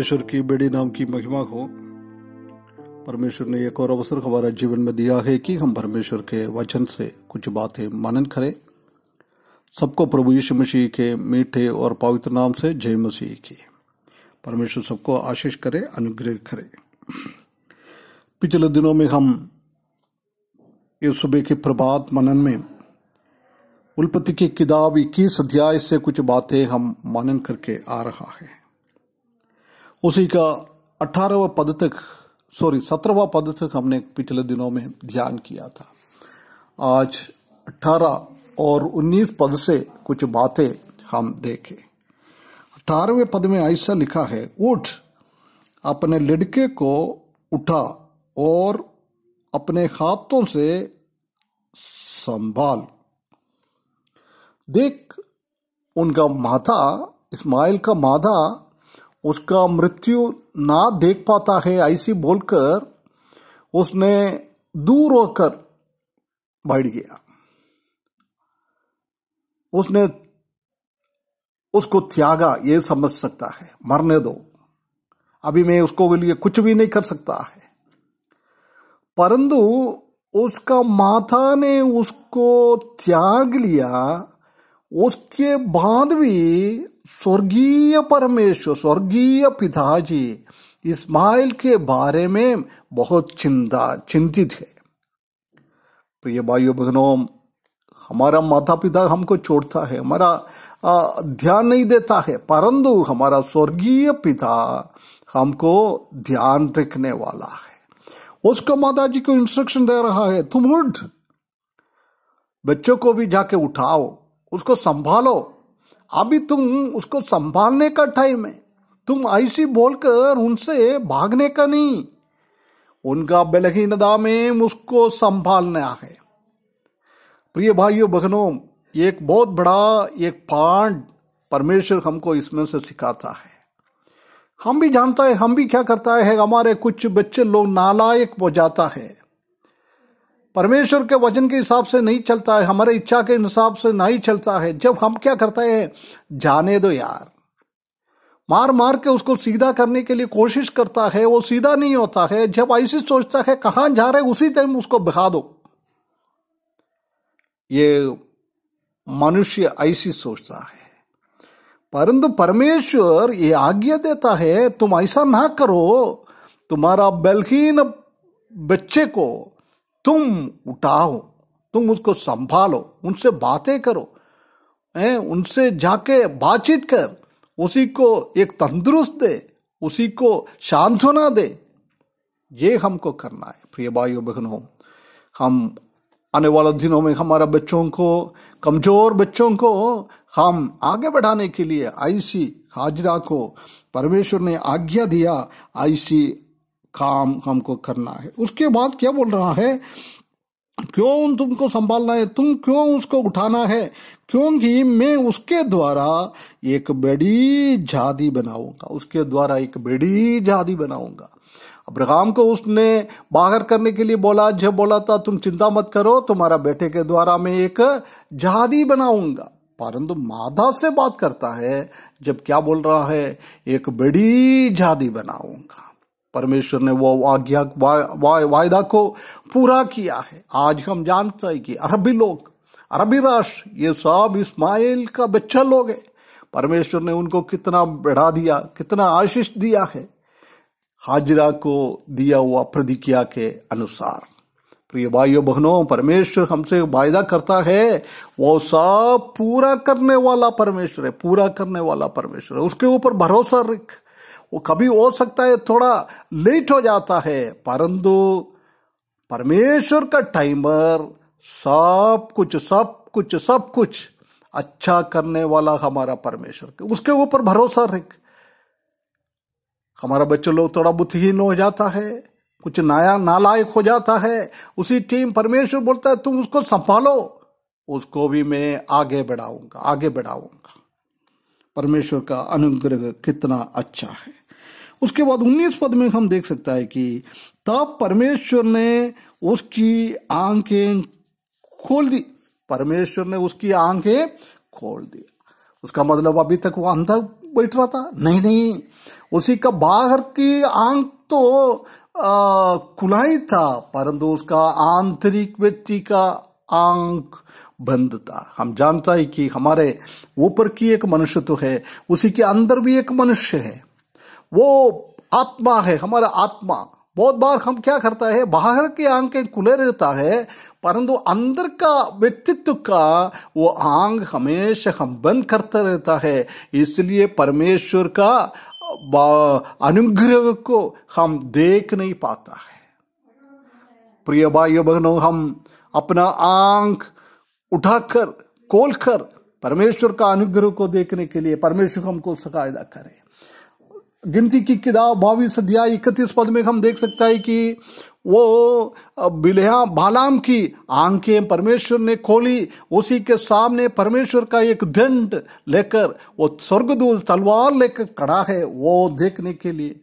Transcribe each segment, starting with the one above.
परमेश्वर की बेड़ी नाम की महिमा को परमेश्वर ने एक और अवसर हमारा जीवन में दिया है कि हम परमेश्वर के वचन से कुछ बातें मनन करें। सबको प्रभु यीशु मसीह के मीठे और पवित्र नाम से जय मसीह की। परमेश्वर सबको आशीष करे, अनुग्रह करे। पिछले दिनों में हम इस सुबह के प्रभात मनन में उल्पत्ति की किताब इक्कीस अध्याय से कुछ बातें हम मनन करके आ रहा है। उसी का अठारहवा पद तक सॉरी सत्रहवा पद तक हमने पिछले दिनों में ध्यान किया था। आज अठारह और उन्नीस पद से कुछ बातें हम देखें। अठारहवें पद में ऐसा लिखा है, उठ, अपने लड़के को उठा और अपने हाथों से संभाल। देख, उनका माथा, इस्माइल का माथा उसका मृत्यु ना देख पाता है, ऐसी बोलकर उसने दूर होकर बैठ गया। उसने उसको त्यागा, ये समझ सकता है। मरने दो। अभी मैं उसको लिए कुछ भी नहीं कर सकता है। परंतु उसका माता ने उसको त्याग लिया। उसके बाद भी स्वर्गीय परमेश्वर, स्वर्गीय पिताजी इस्माइल के बारे में बहुत चिंता, चिंतित है। प्रिय भाइयों बहनों, हमारा माता पिता हमको छोड़ता है, हमारा ध्यान नहीं देता है, परंतु हमारा स्वर्गीय पिता हमको ध्यान रखने वाला है। उसको माता जी को इंस्ट्रक्शन दे रहा है, तुम उठ, बच्चों को भी जाके उठाओ, उसको संभालो अभी तुम उसको संभालने का टाइम है। तुम ऐसी बोलकर उनसे भागने का नहीं। उनका बलहीनता में उसको संभालना है प्रिय भाइयों, बहनों एक बहुत बड़ा एक पांड परमेश्वर हमको इसमें से सिखाता है। हम भी जानता है, हम भी क्या करता है, हमारे कुछ बच्चे लोग नालायक हो जाता है। परमेश्वर के वचन के हिसाब से नहीं चलता है, हमारे इच्छा के हिसाब से नहीं चलता है। जब हम क्या करते हैं? जाने दो यार। मार मार के उसको सीधा करने के लिए कोशिश करता है, वो सीधा नहीं होता है। जब ऐसी सोचता है, कहाँ जा रहे उसी टाइम उसको बहा दो। ये मनुष्य ऐसी सोचता है। परंतु परमेश्वर ये आज्ञा देता है, तुम ऐसा ना करो, तुम्हारा बलहीन बच्चे को तुम उठाओ, तुम उसको संभालो, उनसे बातें करो, हैं, उनसे जाके बातचीत कर, उसी को एक तंदुरुस्त दे, उसी को सांत्वना दे। ये हमको करना है, प्रिय भाइयों, बहनों। हम आने वाले दिनों में हमारा बच्चों को, कमज़ोर बच्चों को हम आगे बढ़ाने के लिए ऐसी हाजरा को परमेश्वर ने आज्ञा दिया ऐसी काम हमको करना है। उसके बाद क्या बोल रहा है? क्यों तुमको संभालना है? तुम क्यों उसको उठाना है? क्योंकि मैं उसके द्वारा एक बड़ी जादी बनाऊँगा। उसके द्वारा एक बड़ी जादी बनाऊँगा। अब्राहम को उसने बाहर करने के लिए बोला जब बोला था, तुम चिंता मत करो, तुम्हारा बेटे के द्वारा मैं एक जादी बनाऊँगा। परंतु माधा से बात करता है, जब क्या बोल रहा है? एक बड़ी जादी बनाऊँगा। परमेश्वर ने वो आज्ञा वायदा को पूरा किया है। आज हम जानते हैं कि अरबी लोग, अरबी राष्ट्र, ये सब इस्माइल का बच्चा लोग है। परमेश्वर ने उनको कितना बढ़ा दिया, कितना आशीष दिया है। हाजरा को दिया हुआ प्रतिज्ञा के अनुसार। प्रिय भाइयों, बहनों, परमेश्वर हमसे वायदा करता है, वो सब पूरा करने वाला परमेश्वर है, पूरा करने वाला परमेश्वर है। उसके ऊपर भरोसा रख। वो कभी हो सकता है थोड़ा लेट हो जाता है, परंतु परमेश्वर का टाइमर सब कुछ सब कुछ सब कुछ अच्छा करने वाला हमारा परमेश्वर उसके ऊपर भरोसा रख। हमारा बच्चे लोग थोड़ा बुद्धिहीन हो जाता है, कुछ नया नालायक हो जाता है, उसी टीम परमेश्वर बोलता है, तुम उसको संभालो, उसको भी मैं आगे बढ़ाऊँगा आगे बढ़ाऊँगा। परमेश्वर का अनुग्रह कितना अच्छा है। उसके बाद उन्नीस पद में हम देख सकता है कि तब परमेश्वर ने उसकी आँखें खोल दी। परमेश्वर ने उसकी आँखें खोल दी। उसका मतलब अभी तक वो अंधा बैठ रहा था। नहीं नहीं। उसी का बाहर की आँख तो खुलाई था, परंतु उसका आंतरिक व्यक्ति का आँख बंद था। हम जानता है कि हमारे ऊपर की एक मनुष्य तो है, उसी के अंदर भी एक मनुष्य है। वो आत्मा है, हमारा आत्मा। बहुत बार हम क्या करता है, बाहर की आँखें खुले रहता है, परंतु अंदर का व्यक्तित्व का वो आंग हमेशा हम बंद करता रहता है। इसलिए परमेश्वर का अनुग्रह को हम देख नहीं पाता है। प्रिय भाई बहनों, हम अपना आँख उठाकर, खोलकर परमेश्वर का अनुग्रह को देखने के लिए, परमेश्वर हमको सहायता करे। गिनती की किताब बावीस अध्याय इकतीस पद में हम देख सकता है कि वो बिलहा, बालाम की आँखें परमेश्वर ने खोली। उसी के सामने परमेश्वर का एक दंड लेकर, वो स्वर्गदूत तलवार लेकर खड़ा है, वो देखने के लिए।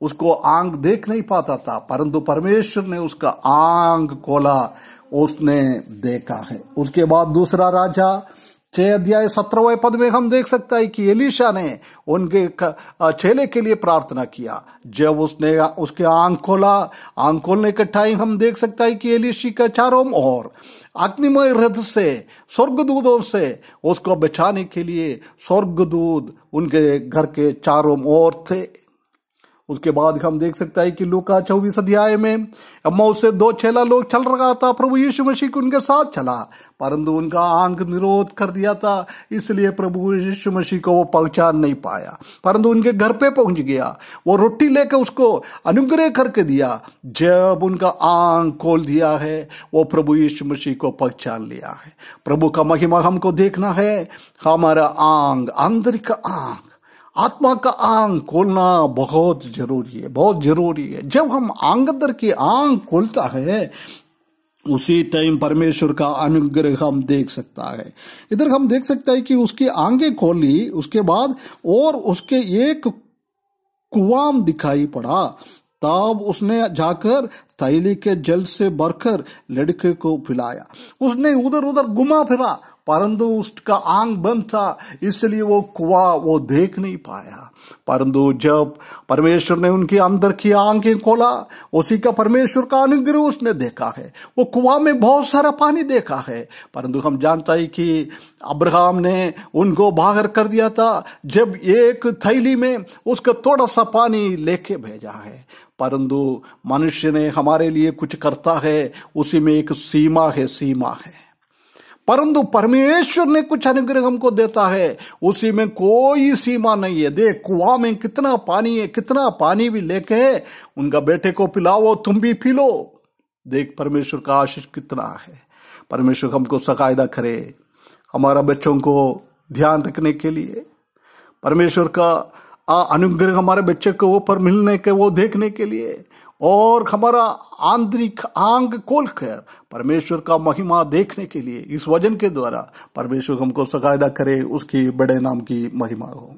उसको आँख देख नहीं पाता था, परंतु परमेश्वर ने उसका आँख खोला, उसने देखा है। उसके बाद दूसरा राजा छह अध्याय सत्रहवें पद में हम देख सकता है कि एलिशा ने उनके चेले के लिए प्रार्थना किया। जब उसने, उसके आँख खोला, आँख खोलने के टाइम हम देख सकता है कि एलिशी का चारों ओर अग्निमय रथ से, स्वर्गदूतों से उसको बचाने के लिए स्वर्गदूत उनके घर के चारों ओर थे। उसके बाद हम देख सकते है कि लूका चौबीस अध्याय में, अम्मा उससे दो छेला लोग चल रहा था, प्रभु यीशु मसीह उनके साथ चला, परंतु उनका आँख निरोध कर दिया था, इसलिए प्रभु यीशु मसीह को वो पहचान नहीं पाया। परंतु उनके घर पे पहुँच गया, वो रोटी लेकर उसको अनुग्रह करके दिया, जब उनका आँख खोल दिया है, वो प्रभु यीशु मसीह को पहचान लिया है। प्रभु का महिमा हमको देखना है, हमारा आंग, आंतरिक आँख आत्मा का आँख खोलना बहुत ज़रूरी है, बहुत ज़रूरी है। जब हम आंगदर की आँख खोलता है, उसी टाइम परमेश्वर का अनुग्रह हम देख सकता है। इधर हम देख सकता है कि उसकी आंगे खोली, उसके बाद और उसके एक कुआम दिखाई पड़ा। तब उसने जाकर तैली के जल से भरकर लड़के को पिलाया। उसने उधर उधर घुमा फिरा, परंतु उसका आँख बंद था, इसलिए वो कुआ वो देख नहीं पाया। परंतु जब परमेश्वर ने उनके अंदर की आँखें खोला, उसी का परमेश्वर का अनुग्रह उसने देखा है। वो कुआ में बहुत सारा पानी देखा है। परंतु हम जानता है कि अब्राहम ने उनको बाहर कर दिया था, जब एक थैली में उसका थोड़ा सा पानी लेके भेजा है। परंतु मनुष्य ने हमारे लिए कुछ करता है, उसी में एक सीमा है सीमा है। परंतु परमेश्वर ने कुछ अनुग्रह हमको देता है, उसी में कोई सीमा नहीं है। देख, कुआ में कितना पानी है, कितना पानी भी लेके उनका बेटे को पिलाओ, तुम भी पी लो देख, परमेश्वर का आशीष कितना है। परमेश्वर हमको सकायदा करे हमारा बच्चों को ध्यान रखने के लिए। परमेश्वर का अनुग्रह हमारे बच्चे को वो पर मिलने के, वो देखने के लिए, और हमारा आंतरिक आंग खोल कर परमेश्वर का महिमा देखने के लिए, इस वज़न के द्वारा परमेश्वर हमको सकायदा करे, उसकी बड़े नाम की महिमा हो।